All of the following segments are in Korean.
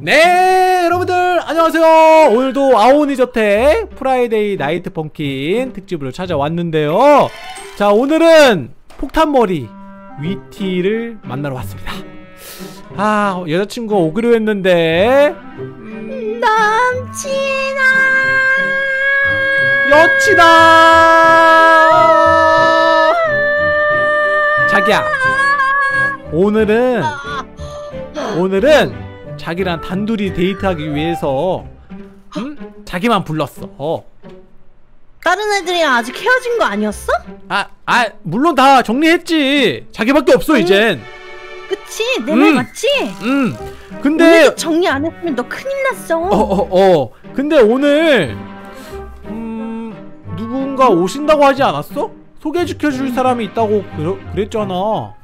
네 여러분들 안녕하세요. 오늘도 아오니저택 Friday Night Funkin' 특집으로 찾아왔는데요. 자 오늘은 폭탄머리 위티를 만나러 왔습니다. 아 여자친구가 오기로 했는데. 남친아 여친아! 자기야 오늘은 오늘은 자기랑 단둘이 데이트하기 위해서 음? 자기만 불렀어 어. 다른 애들이랑 아직 헤어진 거 아니었어? 아, 아 물론 다 정리했지 자기밖에 없어 이젠 그치 내말 음. 맞지? 음 근데 오늘도 정리 안 했으면 너 큰일 났어 어어 어 어, 근데 오늘 음 누군가 오신다고 하지 않았어? 소개시켜줄 사람이 있다고 그러, 그랬잖아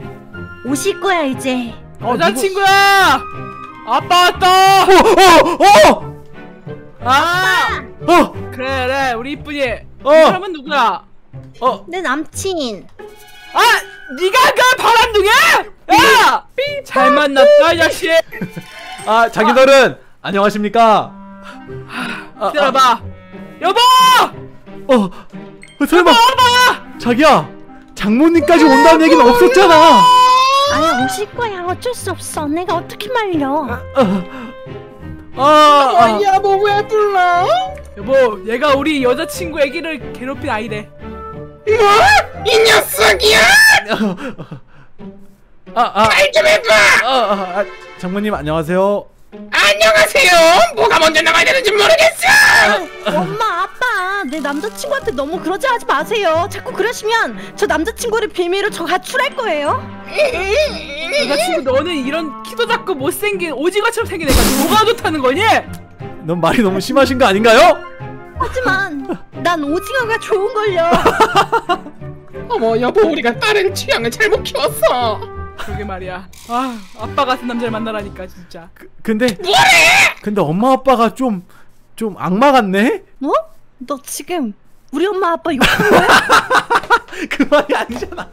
오실 거야 이제 어, 여자친구야! 아빠 왔다! 누구... 어! 어! 아! 어! 어! 그래 그래 우리 이쁜이 어! 이 사람은 누구야? 어! 내 남친 아! 네가 그 바람둥이야? 야! 잘 만났다 이 자식! 아 자기들은 안녕하십니까? 아, 기다려봐 여보! 어, 어 설마 자기야 장모님까지 온다는 얘기는 없었잖아. 아니 오실 거야. 어쩔 수 없어. 내가 어떻게 말려? 아, 아, 여보 왜 불러? 여보 얘가 우리 여자친구 애기를 괴롭힌 아이래 이 녀석이야! 아, 아, 말좀 해봐! 아, 아, 아, 장모님 안녕하세요. 안녕하세요! 뭐가 먼저 나가야 되는지 모르겠어! 엄마 아빠 내 남자친구한테 너무 그러지 하지 마세요 자꾸 그러시면 저 남자친구를 비밀로 저 가출할 거예요 여자친구 너는 이런 키도 작고 못생긴 오징어처럼 생긴 애가 뭐가 좋다는 거니? 넌 말이 너무 심하신 거 아닌가요? 하지만 난 오징어가 좋은 걸요 어머 여보 우리가 딸의 취향을 잘못 키웠어! 그러게 말이야 아 아빠 같은 남자를 만나라니까 진짜 그, 근데 근데 엄마 아빠가 좀 좀 악마 같네? 어? 너 지금 우리 엄마 아빠 욕한 거야? 그 말이 아니잖아.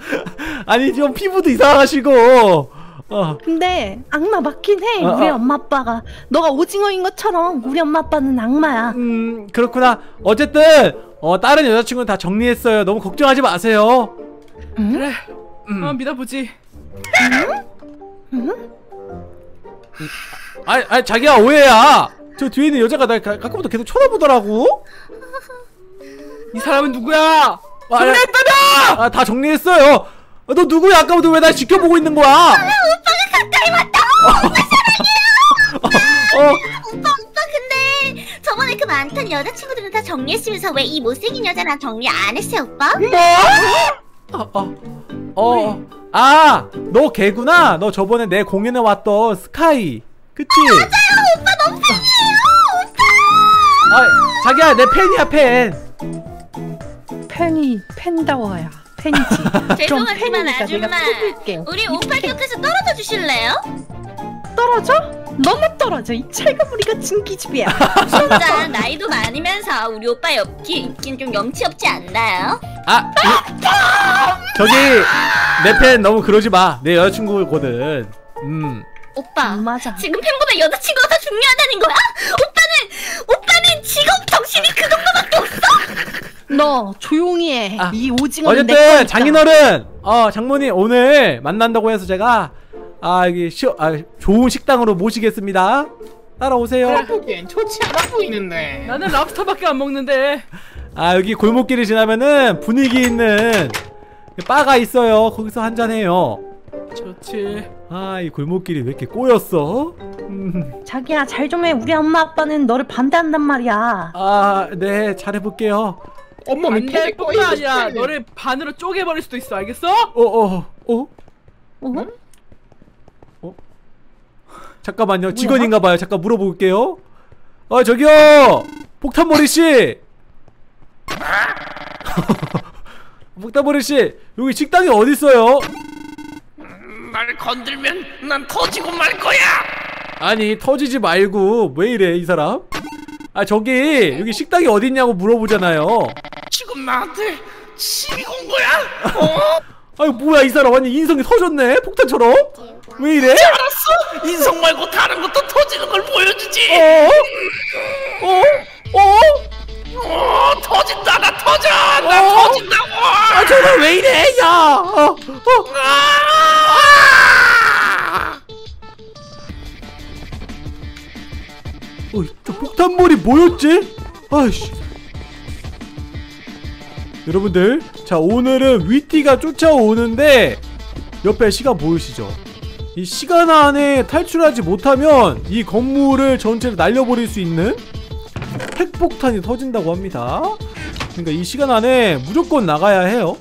아니 좀 피부도 이상하시고. 어. 근데 악마 맞긴 해 어, 우리 어. 엄마 아빠가 너가 오징어인 것처럼 우리 엄마 아빠는 악마야 음 그렇구나. 어쨌든 어 다른 여자친구는 다 정리했어요. 너무 걱정하지 마세요. 그래 음. 한번 믿어보지 아, 아 자기야 오해야. 저 뒤에 있는 여자가 날 가- 가끔부터 계속 쳐다보더라고. 이 사람은 누구야? 아, 정리했다며! 아, 다 정리했어요. 아, 너 누구야? 아까부터 왜 날 지켜보고 있는 거야? 오빠가 가까이 왔다고. 어, 오빠 오빠 근데 저번에 그 많던 여자친구들은 다 정리했으면서 왜 이 못생긴 여자랑 정리 안 했어요 오빠? 어, 어, 어, 아, 너 걔구나. 너 저번에 내 공연에 왔던 스카이. 그치? 맞아요, 오빠 너무 팬이에요, 오빠. 아, 자기야, 내 팬이야 팬. 팬이 팬다워야 팬이지 죄송하지만 팬이니까 내가 아줌마 우리 오빠 곁에서 떨어져 주실래요? 떨어져? 너무 떨어져 이 찰가무리 같은 기집애야 진짜 나이도 많으면서 우리 오빠 옆기 있긴 좀 염치 없지 않나요? 아, 이- 저기 내 팬 너무 그러지 마. 내 여자친구거든. 음. 오빠 맞아 지금 팬보다 여자친구가 더 중요하다는 거야? 오빠는 오빠는 직업 정신이 그 정도밖에 없어? 너 조용히 해. 아, 이 오징어는 내 어쨌든 거니까. 장인어른, 어 장모님 오늘 만난다고 해서 제가 아 여기 시, 아, 좋은 식당으로 모시겠습니다. 따라오세요. 보기엔 좋지 않아 보이는데 나는 랍스터밖에 안 먹는데 아 여기 골목길을 지나면은 분위기 있는 바가 있어요. 거기서 한잔 해요. 좋지 아 이 골목길이 왜 이렇게 꼬였어? 음, 자기야 잘 좀 해. 우리 엄마 아빠는 너를 반대한단 말이야. 아 네 잘해볼게요. 온몸이 안될 패를 뿐만 꼬이고 아니라. 너를 반으로 쪼개버릴 수도 있어 알겠어? 어어 어, 어? 어? 잠깐만요. 직원인가봐요. 잠깐 물어볼게요. 아 저기요 폭탄머리 씨. 폭탄머리 씨 여기 식당이 어디 있어요? 날 건들면 난 터지고 말 거야! 아니 터지지 말고 왜 이래 이 사람? 아 저기 여기 식당이 어디 있냐고 물어보잖아요. 지금 나한테 시비 건 거야? 어? 아이 뭐야 이 사람 완전 인성이 터졌네 폭탄처럼 왜 이래? 알았어. 인성 말고 다른 것도 터지는 걸 보여주지. 어? 어? 어? 어, 터진다. 나 터져. 어? 나 터진다고. 아 저거 왜 이래 야 어, 어. 아! 어, 저 폭탄물이 뭐였지? 아이씨. 여러분들, 자 오늘은 위티가 쫓아오는데 옆에 시간 보이시죠? 이 시간 안에 탈출하지 못하면 이 건물을 전체를 날려버릴 수 있는 핵폭탄이 터진다고 합니다. 그러니까 이 시간 안에 무조건 나가야 해요.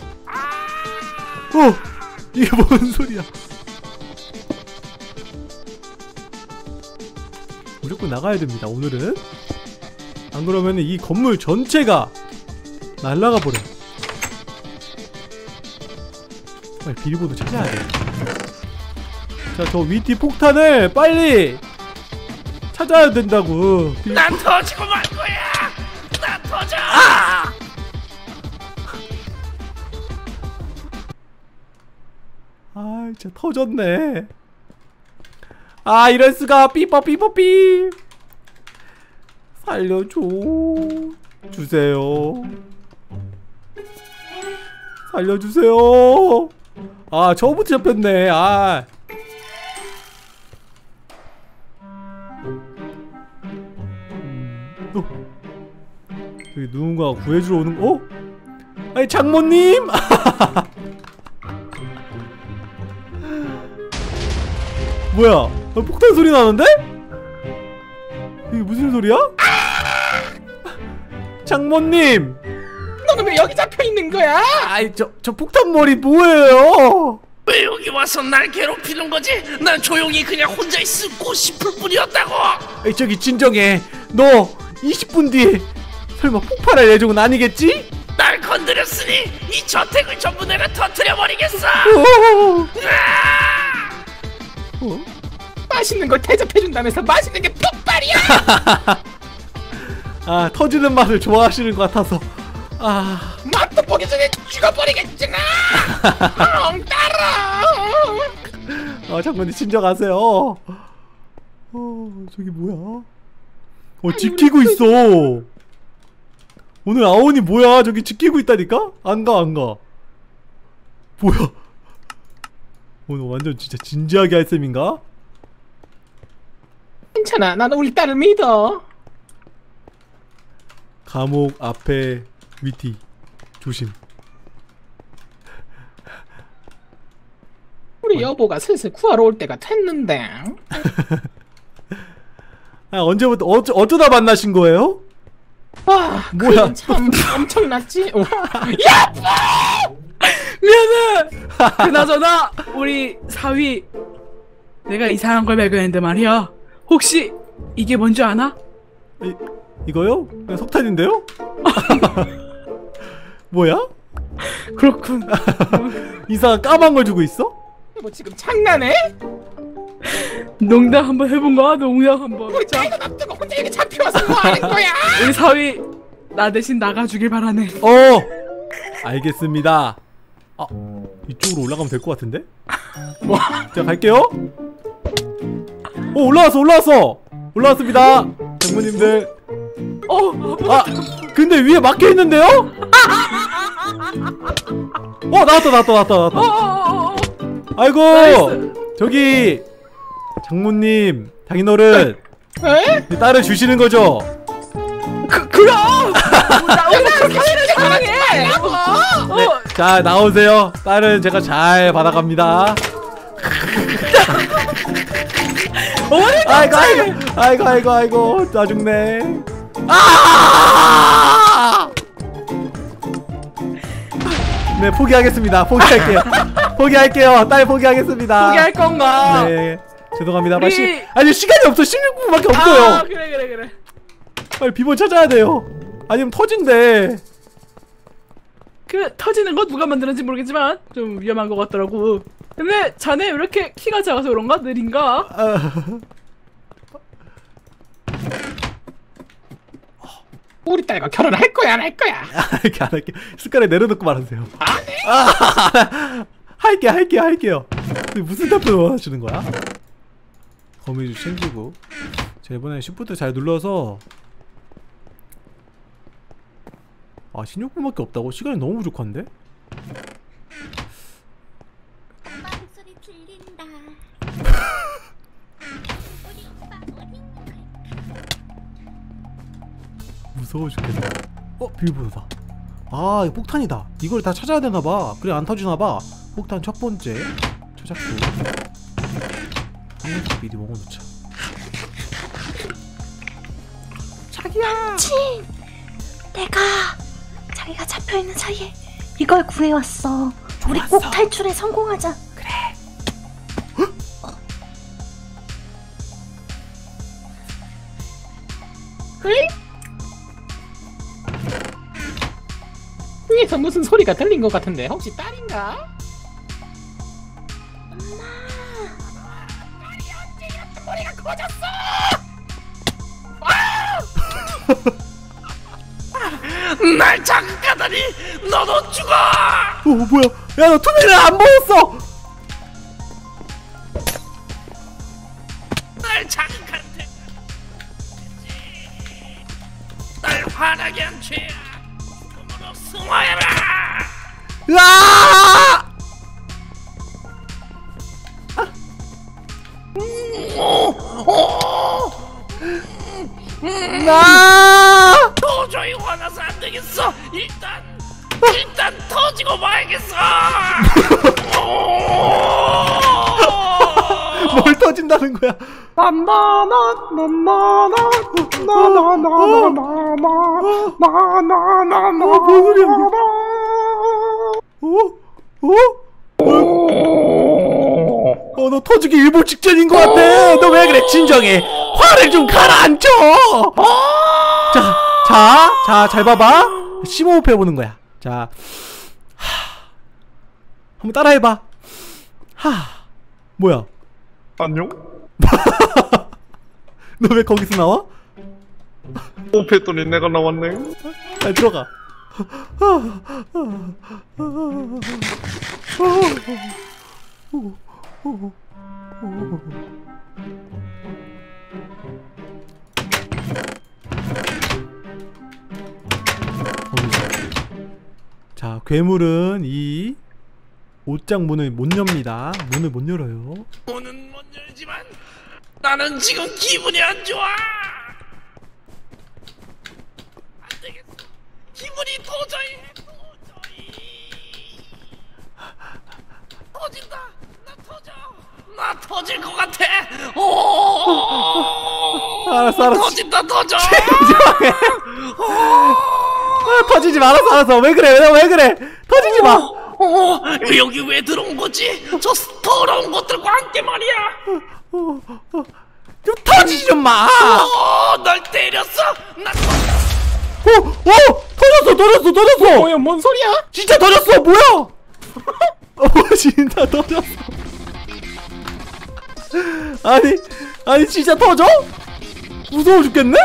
어, 이게 뭔 소리야? 무조건 나가야 됩니다 오늘은 안 그러면 이 건물 전체가 날라가 버려 빨리 비밀번호 찾아야 돼 자 저 위티 폭탄을 빨리 찾아야 된다고. 비- 난 터지고 말 거야. 나 터져. 아! 진짜 터졌네. 아 이럴 수가. 삐뽀 삐뽀 삐. 살려줘. 주세요. 살려주세요 아 처음부터 잡혔네 아 음, 어. 여기 누군가 구해주러 오는 어? 아니 장모님 뭐야? 어, 폭탄 소리 나는데? 이게 무슨 소리야? 장모님! 너는 왜 여기 잡 혀 있는 거야? 아이 저, 저 폭탄 머리 뭐예요? 왜 여기 와서 날 괴롭히는 거지? 난 조용히 그냥 혼자 있고 싶을 뿐이었다고. 아이 저기 진정해 너 20분 뒤에 설마 폭발할 예정은 아니겠지? 날 건드렸으니 이 저택을 전부 내가 터뜨려 버리겠어. 어? 어? 맛있는 걸 대접해준다면서 맛있는 게 폭발이야. 아 터지는 맛을 좋아하시는 것 같아서 아 맛도 보기 전에 죽어버리겠잖아. 엉 따라. 아, 장모님 진정하세요. 어, 저기 뭐야? 어, 지키고 있어. 오늘 아온이 뭐야? 저기 지키고 있다니까? 안 가, 안 가. 뭐야? 오늘 완전 진짜 진지하게 할 셈인가? 괜찮아. 나는 우리 딸을 믿어. 감옥 앞에 위티. 조심. 우리 여보가 슬슬 구하러 올 때가 됐는데. 아, 언제부터, 어쩌, 어쩌다 만나신 거예요? 아, 뭐야? 참 엄청났지. 어. 야, 미안해. 그나저나 우리 사위 내가 이상한 걸 발견했는데 말이야. 혹시 이게 뭔지 아나? 이, 이거요? 그냥 석탄인데요? 뭐야? 그렇군. 이상한 까만 걸 주고 있어? 뭐 지금 장난해? 농담 한번 해본 거야. 농담 한번. 우리 자, 딸도 납두고 혼자 이렇게 잡혀와서 뭐 하는 거야? 우리 사위 나 대신 나가주길 바라네. 어! 알겠습니다. 아, 이쪽으로 올라가면 될 것 같은데? 자, 갈게요. 오, 올라왔어, 올라왔어! 올라왔습니다. 장모님들. 어, 아, 근데 위에 막혀 있는데요? 어, 나왔다, 나왔다, 나왔다, 어, 나왔다. 어, 어, 어. 아이고! nice. 저기, 장모님, 장인어른, 에? 이 딸을 주시는 거죠? 그 그럼. 나 오늘 사위를 사랑해. 어. 네, 자, 나오세요. 딸은 제가 잘 받아갑니다. 아이고, 아이고, 아이고, 아이고, 아이고, 짜증내. 아! 네, 포기하겠습니다. 포기할게요. 포기할게요. 딸 포기하겠습니다. 포기할 건가? 네, 죄송합니다. 우리- 시, 아니 시간이 없어. 16분밖에 아 없어요. 그래 그래 그래. 빨리 비번 찾아야 돼요. 아니면 터진대. 그 터지는 거 누가 만드는지 모르겠지만 좀 위험한 것 같더라고. 근데 자네 왜 이렇게 키가 작아서 그런가 느린가? 우리 딸과 결혼할 거야 안 할 거야? 이렇게 안 할게. 숟가락 내려놓고 말하세요. 아, 할게 할게 할게요 무슨 답변을 원하시는 거야? 거미줄 챙기고 자 이번에 쉬프트 잘 눌러서 아 16분밖에 없다고? 시간이 너무 부족한데? 무서워 죽겠네. 어? 비밀번호다. 아 이거 폭탄이다. 이걸 다 찾아야 되나봐. 그래 안 터지나봐. 폭탄 첫 번째. 찾았고. 한번씩 미리 먹어놓자. 친! 내가 자기가 잡혀있는 사이에 이걸 구해왔어. 우리 꼭 탈출에 성공하자. 위에서 무슨 소리가 들린 것 같은데? 혹시 딸인가? 날 자극하다니! 너도 죽어! 어 뭐야? 야너 투명이 안 보였어 어, 뭔 소리야 이게 어? 어? 어, 너 터지기 일보 직전인 것 같아. 너 왜 그래? 진정해. 화를 좀 가라앉혀. 자, 자, 자, 잘 봐봐. 심호흡 해보는 거야. 자, 하. 한번 따라해봐. 하, 뭐야? 안녕? 너 왜 거기서 나와? 호흡했더니 내가 나왔네. 잘 들어가. 자, 괴물은 이 옷장 문을 못 엽니다. 문을 못 열어요. 문은 못 열지만 나는 지금 기분이 안 좋아 안 되겠어 기분이 도저히 도저히 터진다 나 터져 나 터질 것 같아 오 알았어, 알았어. 터진다 터져 아, 터지지 마, 알았어, 알았어. 왜 그래? 왜, 왜 그래? 터지지 마. 어, 여기 왜 들어온 거지? 저 더러운 것들과 함께 말이야. 좀 터지지 좀 마. 어, 널 때렸어. 나 어, 어, 터졌어, 터졌어, 터졌어. 뭐야 뭔 소리야? 진짜 터졌어, 뭐야? 어, 진짜 터졌어. 아니, 아니 진짜 터져? 무서워 죽겠네?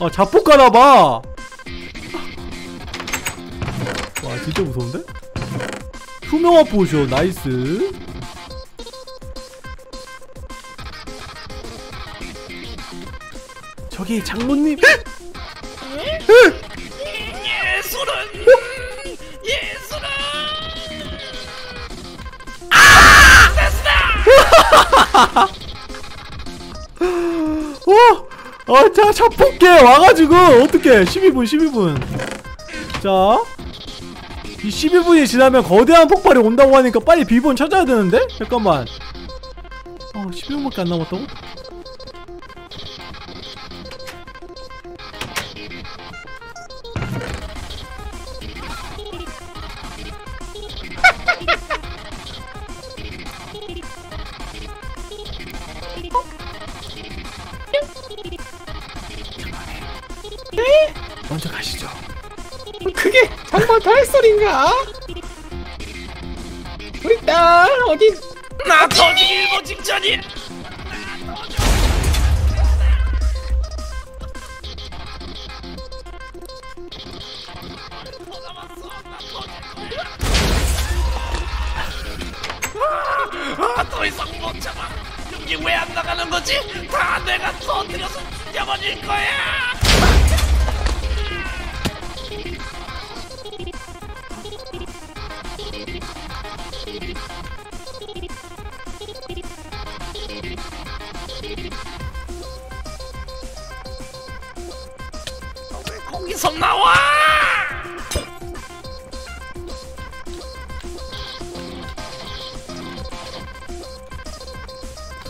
아, 자폭 가나봐. 와, 진짜 무서운데? 투명화 포션, 나이스. 저기 장모님. 예술은 예술은 어! 아, 자, 자폭계 와가지고, 어떡해. 12분, 12분. 자. 이 12분이 지나면 거대한 폭발이 온다고 하니까 빨리 비번 찾아야 되는데? 잠깐만. 어, 12분밖에 안 남았다고? 달 소린가? 우리 딸 어디? 나 터지기 일보 직전이 거기서 나와?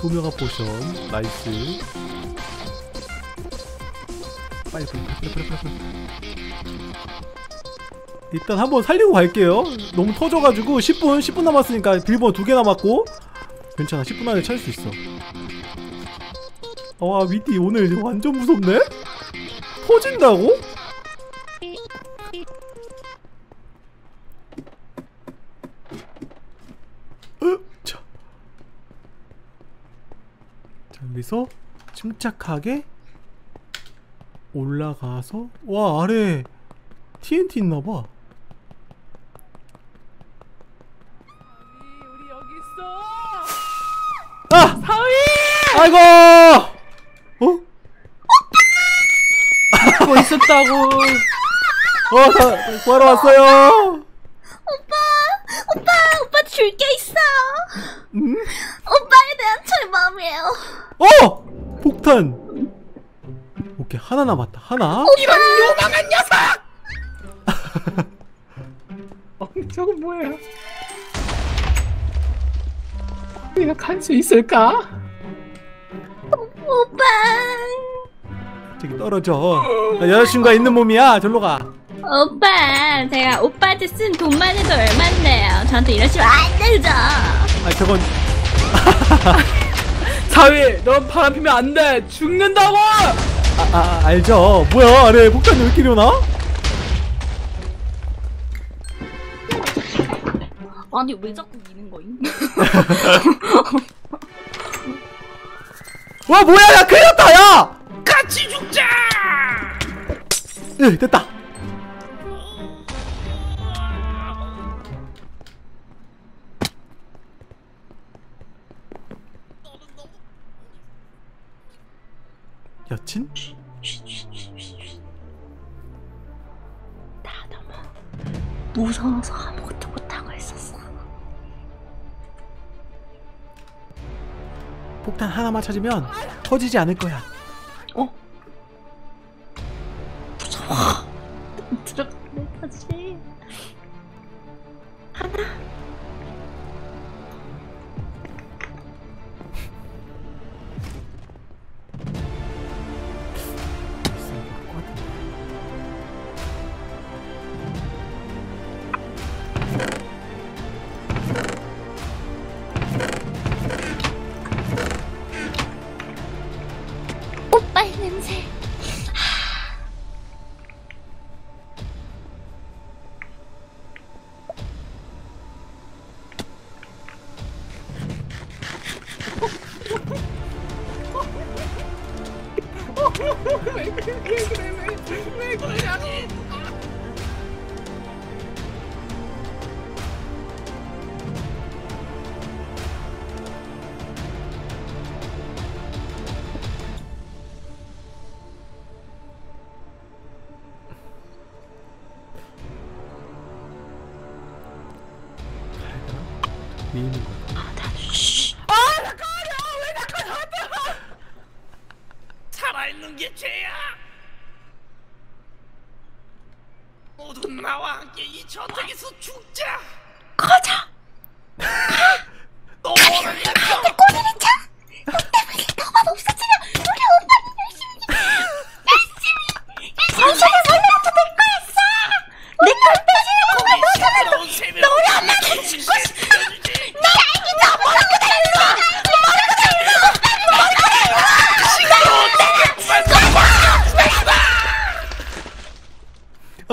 투명화 potion nice 빨리 빨리 빨리 빨리 빨리 일단 한번 살리고 갈게요 너무 터져가지고 10분 10분 남았으니까 빌보드 두개 남았고 괜찮아 10분 안에 찾을 수 있어 와 위디 오늘 완전 무섭네? 터진다고? 으, 자. 자 여기서 침착하게 올라가서 와 아래 TNT 있나봐 아이고! 어? 뭐 있었다고. 어, 다 구하러 왔어요. 오빠, 오빠 줄게 있어. 음? 오빠에 대한 저의 마음이에요. 어! 폭탄. 오케이 하나 남았다. 하나. 이런 요망한 녀석! 어, 저건 뭐예요? 우리가 갈 수 있을까? 오빠. 저기 떨어져. 나 여자친구가 있는 몸이야. 절로 가. 오빠, 제가 오빠한테 쓴 돈만 해도 얼만데요. 저한테 이러시면 안 되죠. 아 저건 사위, 넌 바람 피면 안 돼. 죽는다고! 아, 아 알죠. 뭐야 아래 폭탄이 왜 이렇게 일어나? 아니, 왜 자꾸 미는 거임? 와 뭐야 야 큰일 났다 야. 같이 죽자! 으 됐다. 여친? 나 너무 무서워서 폭탄 하나만 찾으면 터지지 않을 거야. 미는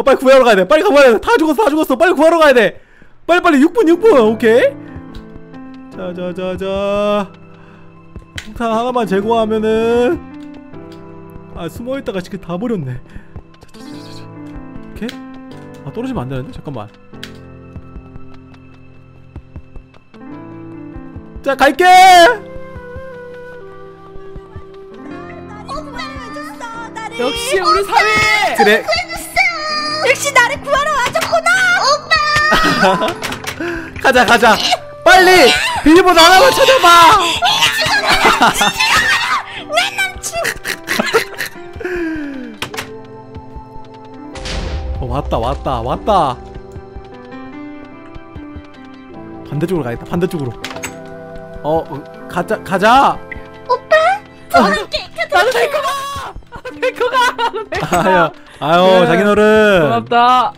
빨리 구하러 가야 돼. 빨리 구하러 가야 돼. 다 죽었어, 다 죽었어. 빨리 구하러 가야 돼. 빨리 빨리 6분 6분. 오케이. 자자자자. 폭탄 하나만 제거하면은 아 숨어 있다가 지금 다 버렸네. 자자자자자. 오케이. 아 떨어지면 안 되는데 잠깐만. 자 갈게. 역시 우리 사위. 그래 역시 나를 구하러 와줬구나. 오빠. 가자 가자 빨리 비밀번호 하나만 찾아봐 내 남친. 어, 왔다 왔다 왔다 반대쪽으로 가야겠다 반대쪽으로 어 어, 가자 가자 저랑 케이크 나도 데리고 가. 데리고 가. 데리고 가. 아유 네. 장인어른 고맙다.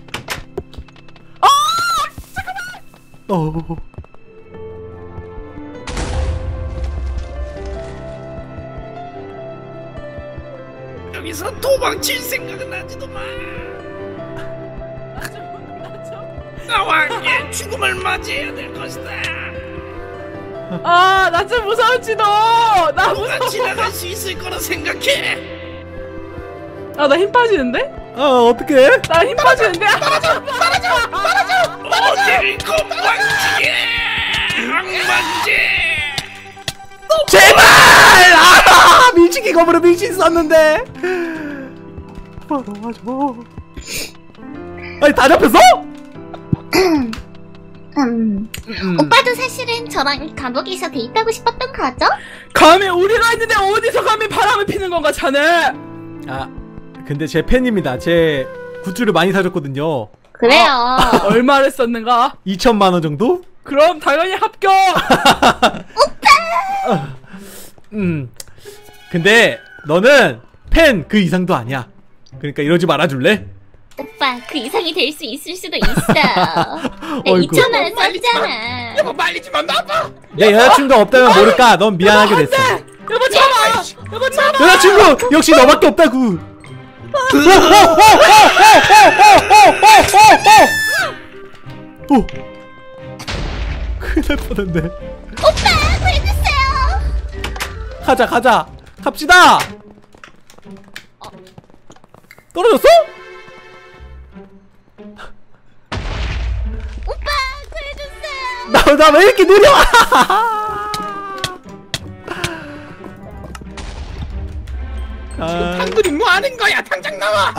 어 여기서 도망칠 생각은 하지도 마. 나와 함께 죽음을 맞이해야 될 것이다. 아, 나 좀 무서웠지 너. 나 누가 무서워. 지나갈 수 있을 거라 생각해. 아, 나 힘 빠지는데? 어, 어떡해 나 힘 빠지는데? 어딜 건방지게 악만지. 제발 아 밀치기 검으로 밀치 썼는데 바로 와줘 아니 다 잡혔어? 음. 음. 오빠도 사실은 저랑 감옥에서 데이트하고 싶었던 거죠? 감히 우리가 있는데 어디서 감히 바람을 피는 건가 자네? 아 근데 제 팬입니다 제 굿즈를 많이 사줬거든요 그래요. 얼마를 썼는가? 2천만 원 정도? 그럼 당연히 합격. 음 근데 너는 팬 그 이상도 아니야 그러니까 이러지 말아줄래? 오빠 그 이상이 될 수 있을 수도 있어. 내가 어이구. 2천 원을 썼잖아. 여보 말리지 마 나봐. 내 여자친구가 없다면 모를까 넌 미안하게 됐어 여보 참아. 여보 참아. 여자친구 역시 너밖에 없다구 오 큰일 날 뻔했네 오빠 구해주세요. 가자 가자 갑시다 떨어졌어? 오빠 구해주세요. 나나왜 이렇게 느려 아, 한들이 뭐 하는 거야? 당장 나와.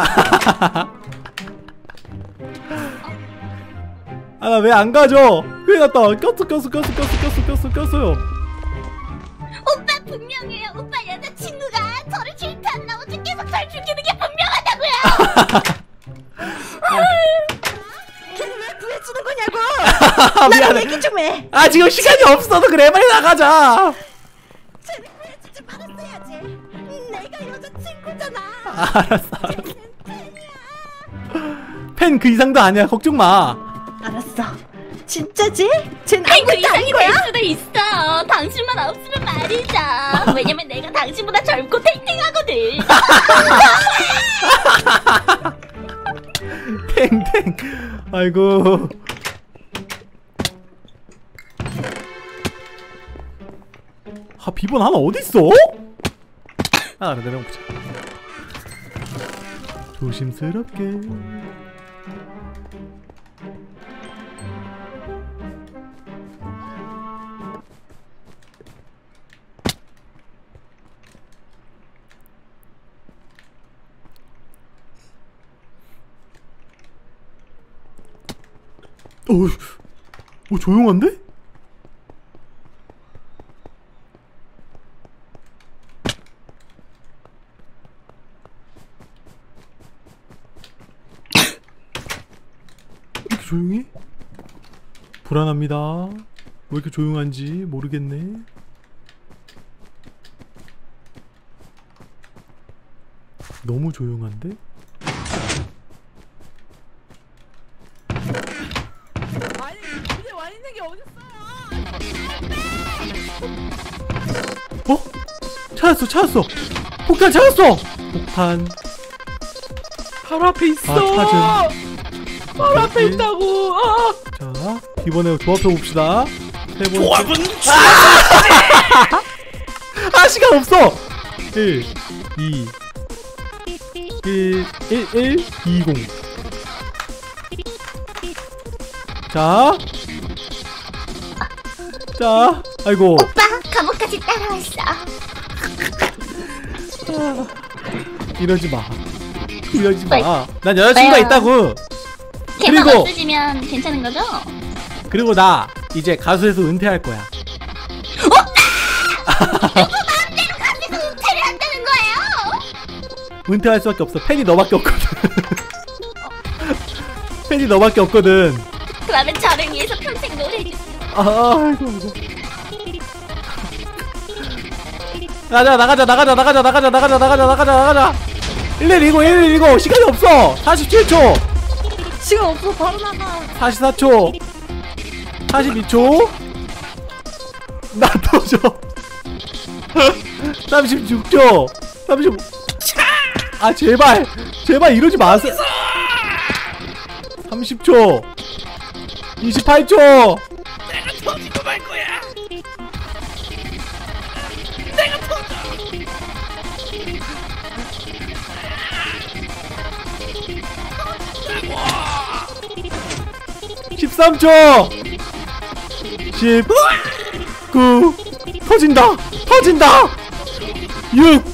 아, 나 왜 안 가져? 큰일 났다. 꼈어, 꼈어, 꼈어, 꼈어, 꼈어, 꼈어, 꼈어요. 오빠 분명해요. 오빠 여자친구가 저를 질투한다고 계속 절 죽이는 게 분명하다고요. 걔는 왜 구해주는 거냐고. 아, 미안해. 얘기 좀 해. 아, 지금 시간이 없어도 그래. 빨리 나가자. 알았어, 알았어. 팬 그 이상도 아니야. 걱정 마. 알았어. 진짜지? 쟨그 아무것도 이상이 아닌 될 거야? 수도 있어. 당신만 없으면 말이죠. 왜냐면 내가 당신보다 젊고 탱탱하거든. 탱탱. 아이고. 아, 비번 하나 어딨어? 아, 그래, 내려보자. 조심스럽게. 어우, 어, 조용한데? 왜 이렇게 조용해? 불안합니다. 왜 이렇게 조용한지 모르겠네. 너무 조용한데? 아니, 그게 와 있는 게 어딨어요? 어? 찾았어, 찾았어! 폭탄 찾았어! 폭탄. 바로 앞에 있어. 아, 바로 앞에 그렇지. 있다고. 아. 자, 이번에 조합해 봅시다. 세 번째. 조합은 아, 시간 없어! 1, 2, 1, 1, 1, 20. 자. 자. 아이고 오빠 감옥까지 따라왔어. 이러지 마 이러지 왜? 마난 여자친구가 왜요? 있다고 걔만 그리고- 없어지면 괜찮은 거죠? 그리고 나 이제 가수에서 은퇴할 거야. 은퇴를 한다는 거예요? 은퇴할 수밖에 없어. 팬이 너밖에 없거든. 팬이 너밖에 없거든. 그러면 저를 위해서 평생 노래를. 아, 아이고 아이고. 나가자 나가자 나가자 나가자 나가자 나가자 나가자 나가자 나가자. 1120 1120 시간이 없어. 47초. 시간 없어. 바로 나가. 44초 42초 나 터져 36초 35 아 제발 제발 이러지 마세요 30초 28초 내가 터지고 말 거야. 내가 터져. 13초 10 9 터진다 터진다. 6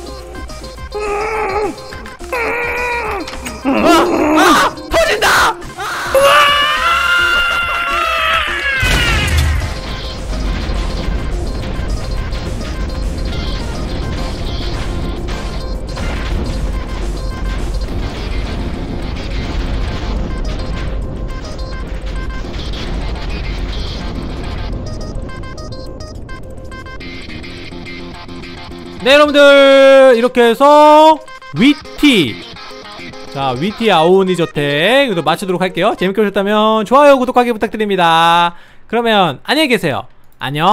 아, 아, 네 여러분들 이렇게 해서 위티. 자 위티 아오니 저택. 마치도록 할게요. 재밌게 보셨다면 좋아요 구독하기 부탁드립니다. 그러면 안녕히 계세요. 안녕